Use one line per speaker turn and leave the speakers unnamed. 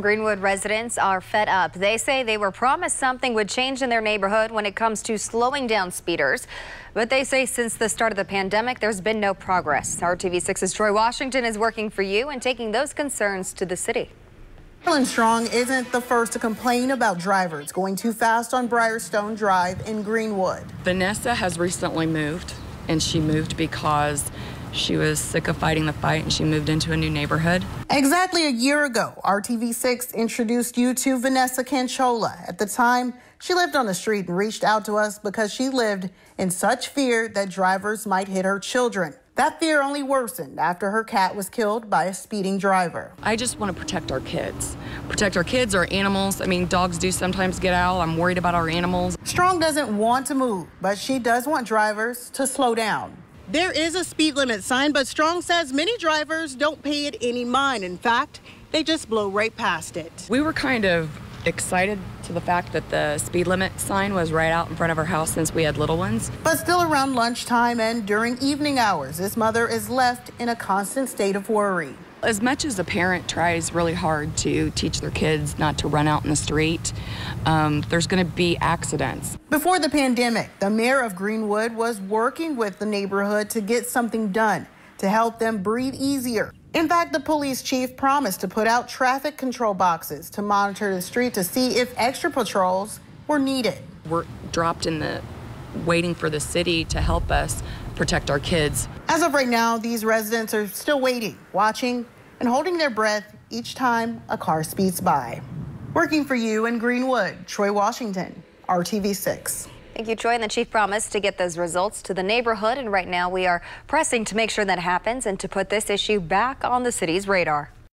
Greenwood residents are fed up. They say they were promised something would change in their neighborhood when it comes to slowing down speeders. But they say since the start of the pandemic, there's been no progress. RTV6's Troy Washington is working for you and taking those concerns to the city.
Carolyn Strong isn't the first to complain about drivers going too fast on Briarstone Drive in Greenwood.
Vanessa has recently moved, and she moved because she was sick of fighting the fight and she moved into a new neighborhood.
Exactly a year ago, RTV6 introduced you to Vanessa Canchola. At the time, she lived on the street and reached out to us because she lived in such fear that drivers might hit her children. That fear only worsened after her cat was killed by a speeding driver.
I just want to protect our kids. Protect our kids, our animals. I mean, dogs do sometimes get out. I'm worried about our animals.
Strong doesn't want to move, but she does want drivers to slow down. There is a speed limit sign, but Strong says many drivers don't pay it any mind. In fact, they just blow right past it.
We were kind of excited to the fact that the speed limit sign was right out in front of our house since we had little ones.
But still around lunchtime and during evening hours, this mother is left in a constant state of worry.
As much as a parent tries really hard to teach their kids not to run out in the street, um, there's going to be accidents.
Before the pandemic, the mayor of Greenwood was working with the neighborhood to get something done to help them breathe easier. In fact, the police chief promised to put out traffic control boxes to monitor the street to see if extra patrols were needed.
We're dropped in the waiting for the city to help us protect our kids.
As of right now, these residents are still waiting, watching, and holding their breath each time a car speeds by. Working for you in Greenwood, Troy Washington, RTV6.
Thank you, Troy. And the chief promised to get those results to the neighborhood. And right now we are pressing to make sure that happens and to put this issue back on the city's radar.